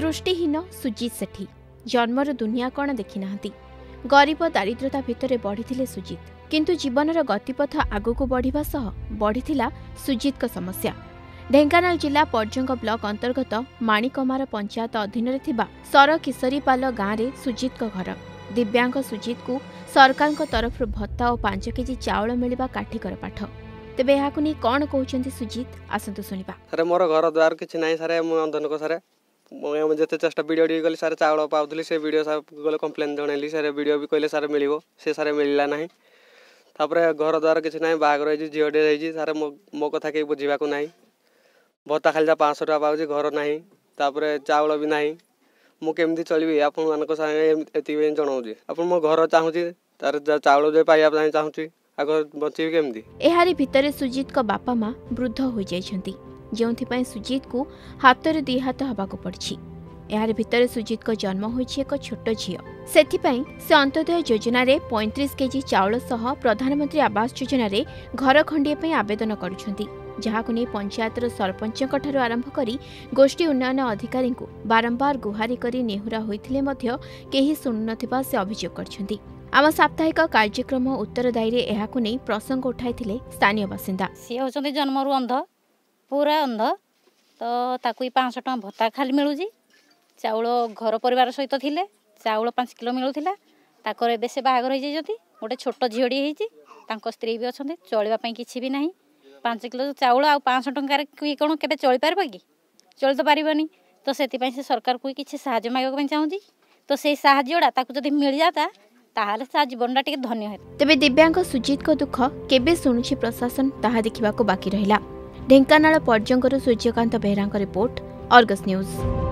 ଦୃଷ୍ଟିହୀନ ସୁଜିତ ସେଠୀ ଜନ୍ମର ଦୁନିଆ କ'ଣ ଦେଖିନାହାନ୍ତି ଗରିବ ଦାରିଦ୍ର୍ୟତା ଭିତରେ ବଢ଼ିଥିଲେ ସୁଜିତ କିନ୍ତୁ ଜୀବନର ଗତିପଥ ଆଗକୁ ବଢ଼ିବା ସହ ବଢ଼ିଥିଲା ସୁଜିତଙ୍କ ସମସ୍ୟା ଢେଙ୍କାନାଳ ଜିଲ୍ଲା ପର୍ଜଙ୍ଗ ବ୍ଲକ ଅନ୍ତର୍ଗତ ମାଣିକମାର ପଞ୍ଚାୟତ ଅଧୀନରେ ଥିବା ସରକିଶରୀପାଲ ଗାଁରେ ସୁଜିତଙ୍କ ଘର ଦିବ୍ୟାଙ୍ଗ ସୁଜିତଙ୍କୁ ସରକାରଙ୍କ ତରଫରୁ ଭତ୍ତା ଓ ପାଞ୍ଚ କେଜି ଚାଉଳ ମିଳିବା କାଠିକର ପାଠ ତେବେ ଏହାକୁ ନେଇ କ'ଣ କହୁଛନ୍ତି ସୁଜିତ ଆସନ୍ତୁ ଶୁଣିବା ସାର୍ ମୋର ଘର ଦ୍ୱାର କିଛି ନାହିଁ ସାର୍ ମୁଁ ଅନ୍ଧନୁକ ସାର୍ ମୁଁ ଯେତେ ଚେଷ୍ଟା ଭିଡ଼ିଓ ଟିକେ କଲି ସାର୍ ଚାଉଳ ପାଉଥିଲି ସେ ଭିଡ଼ିଓ ସାର୍ ଗଲେ କମ୍ପ୍ଲେନ୍ ଜଣାଇଲି ସାର୍ ଭିଡ଼ିଓ ବି କହିଲେ ସାର୍ ମିଳିବ ସେ ସାର୍ ମିଳିଲା ନାହିଁ ତାପରେ ଘର ଦ୍ୱାର କିଛି ନାହିଁ ବାହାଘର ହେଇଛି ଝିଅଟିଏ ହେଇଛି ସାର୍ ମୋ କଥା କେହି ବୁଝିବାକୁ ନାହିଁ ଭତ୍ତା ଖାଲି ଯାହା ପାଞ୍ଚଶହ ଟଙ୍କା ପାଉଛି ଘର ନାହିଁ ତାପରେ ଚାଉଳ ବି ନାହିଁ ମୁଁ କେମିତି ଚଳିବି ଆପଣମାନଙ୍କ ସାଙ୍ଗେ ଏତିକି ପାଇଁ ଜଣାଉଛି ଆପଣ ମୋ ଘର ଚାହୁଁଛି ତାର ଚାଉଳ ଯେ ପାଇବା ପାଇଁ ଚାହୁଁଛି ଆଗ ବଞ୍ଚିବି କେମିତି ଏହାରି ଭିତରେ ସୁଜିତଙ୍କ ବାପା ମା ବୃଦ୍ଧ ହୋଇଯାଇଛନ୍ତି ଯେଉଁଥିପାଇଁ ସୁଜିତଙ୍କୁ ହାତରେ ଦୁଇ ହାତ ହେବାକୁ ପଡ଼ିଛି ଏହାରି ଭିତରେ ସୁଜିତଙ୍କ ଜନ୍ମ ହୋଇଛି ଏକ ଛୋଟ ଝିଅ ସେଥିପାଇଁ ସେ ଅନ୍ତୋଦୟ ଯୋଜନାରେ ପଇଁତିରିଶ କେଜି ଚାଉଳ ସହ ପ୍ରଧାନମନ୍ତ୍ରୀ ଆବାସ ଯୋଜନାରେ ଘର ଖଣ୍ଡିଆ ପାଇଁ ଆବେଦନ କରୁଛନ୍ତି ଯାହାକୁ ନେଇ ପଞ୍ଚାୟତର ସରପଞ୍ଚଙ୍କଠାରୁ ଆରମ୍ଭ କରି ଗୋଷ୍ଠୀ ଉନ୍ନୟନ ଅଧିକାରୀଙ୍କୁ ବାରମ୍ବାର ଗୁହାରି କରି ନେହୁରା ହୋଇଥିଲେ ମଧ୍ୟ କେହି ଶୁଣୁନଥିବା ସେ ଅଭିଯୋଗ କରିଛନ୍ତି ଆମ ସାପ୍ତାହିକ କାର୍ଯ୍ୟକ୍ରମ ଉତ୍ତରଦାୟୀରେ ଏହାକୁ ନେଇ ପ୍ରସଙ୍ଗ ଉଠାଇଥିଲେ ସ୍ଥାନୀୟ ବାସିନ୍ଦା ସିଏ ହେଉଛନ୍ତି ଜନ୍ମରୁ ଅନ୍ଧ ପୁରା ଅନ୍ଧ ତ ତାକୁ ଏଇ ପାଞ୍ଚଶହ ଟଙ୍କା ଭତ୍ତା ଖାଲି ମିଳୁଛି ଚାଉଳ ଘର ପରିବାର ସହିତ ଥିଲେ ଚାଉଳ ପାଞ୍ଚ କିଲୋ ମିଳୁଥିଲା ତାଙ୍କର ଏବେ ସେ ବାହାଘର ହେଇଯାଇଛନ୍ତି ଗୋଟେ ଛୋଟ ଝିଅଟିଏ ହେଇଛି ତାଙ୍କ ସ୍ତ୍ରୀ ବି ଅଛନ୍ତି ଚଳିବା ପାଇଁ କିଛି ବି ନାହିଁ ପାଞ୍ଚ କିଲୋ ଚାଉଳ ଆଉ ପାଞ୍ଚଶହ ଟଙ୍କାରେ କିଏ କ'ଣ କେବେ ଚଳିପାରିବ କି ଚଳି ତ ପାରିବନି ତ ସେଥିପାଇଁ ସେ ସରକାରକୁ କିଛି ସାହାଯ୍ୟ ମାଗିବା ପାଇଁ ଚାହୁଁଛି ତ ସେଇ ସାହାଯ୍ୟଟା ତାକୁ ଯଦି ମିଳିଯାତା ତାହେଲେ ତା ଜୀବନଟା ଟିକେ ଧନ୍ୟ ହେବ ତେବେ ଦିବ୍ୟାଙ୍ଗ ସୁଜିତଙ୍କ ଦୁଃଖ କେବେ ଶୁଣୁଛି ପ୍ରଶାସନ ତାହା ଦେଖିବାକୁ ବାକି ରହିଲା ଢେଙ୍କାନାଳ ପର୍ଯ୍ୟଙ୍କରୁ ସୂର୍ଯ୍ୟକାନ୍ତ ବେହେରାଙ୍କ ରିପୋର୍ଟ ଅର୍ଗସ୍ ନ୍ୟୁଜ୍